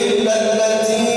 الْجَنَّةِ